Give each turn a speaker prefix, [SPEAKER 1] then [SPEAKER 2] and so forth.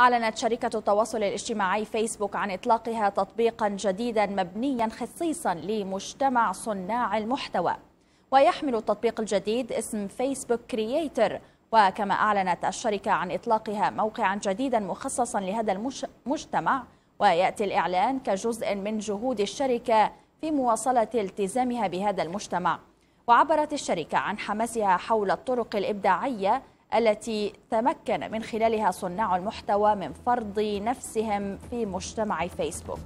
[SPEAKER 1] أعلنت شركة التواصل الاجتماعي فيسبوك عن إطلاقها تطبيقا جديدا مبنيا خصيصا لمجتمع صناع المحتوى. ويحمل التطبيق الجديد اسم فيسبوك كرييتر. وكما أعلنت الشركة عن إطلاقها موقعا جديدا مخصصا لهذا المجتمع. ويأتي الإعلان كجزء من جهود الشركة في مواصلة التزامها بهذا المجتمع. وعبرت الشركة عن حماسها حول الطرق الإبداعية التي تمكن من خلالها صناع المحتوى من فرض نفسهم في مجتمع فيسبوك.